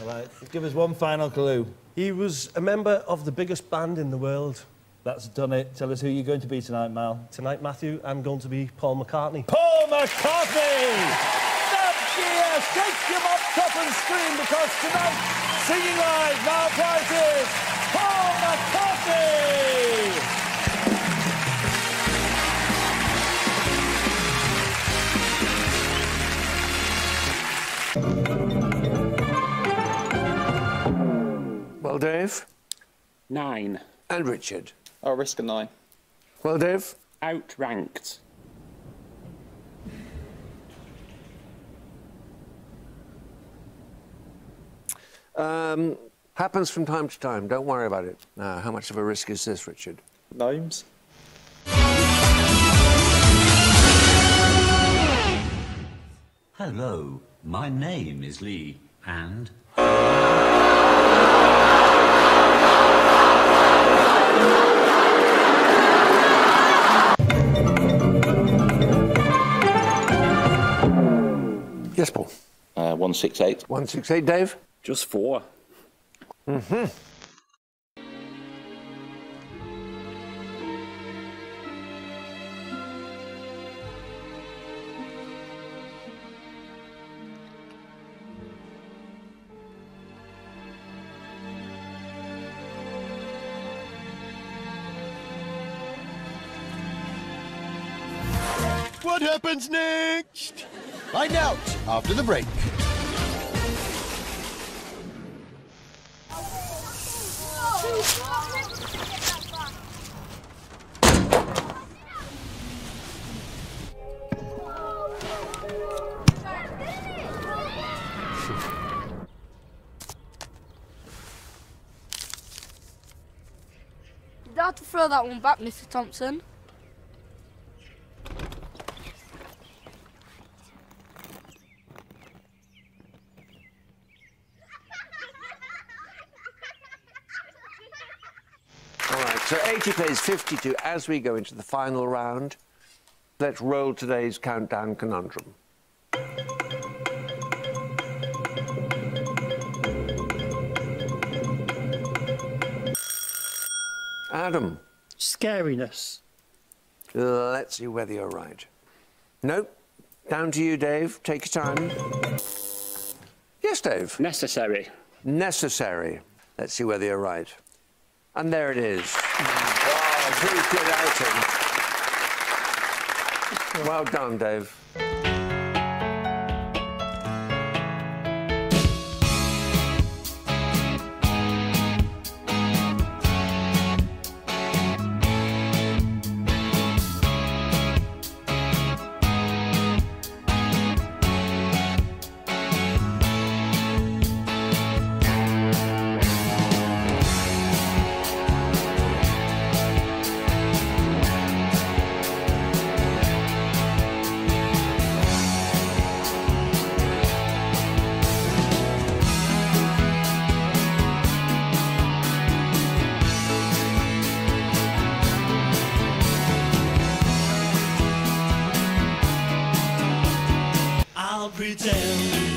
All right, give us one final clue. He was a member of the biggest band in the world. That's done it. Tell us who you're going to be tonight, Mal. Tonight, Matthew, I'm going to be Paul McCartney. Paul McCartney! GS, take your mops up and scream because tonight, singing live, Mal Price is Paul McCartney! Well, Dave. Nine. And Richard. I'll risk a nine. Well, Dave. Outranked. Um, happens from time to time. Don't worry about it. Uh, how much of a risk is this, Richard? Names. Hello, my name is Lee, and Yes, Paul. Uh, 168. 168, Dave. Just four. Mm-hmm. What happens next? Find out after the break. You'd have to throw that one back, Mr. Thompson. So 80 plays 52 as we go into the final round. Let's roll today's countdown conundrum. Adam, Scariness. let's see whether you're right. Nope. Down to you, Dave. Take your time. Yes, Dave. Necessary. Necessary. Let's see whether you're right. And there it is. Oh, pretty good outing. Well done, Dave. pretend.